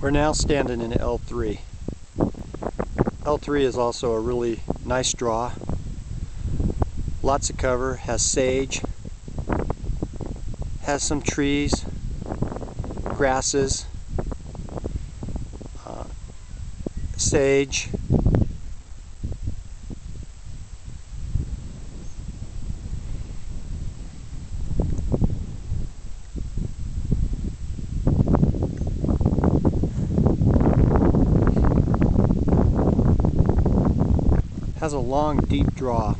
We're now standing in L3. L3 is also a really nice draw. Lots of cover, has sage, has some trees, grasses, uh, sage, has a long deep draw.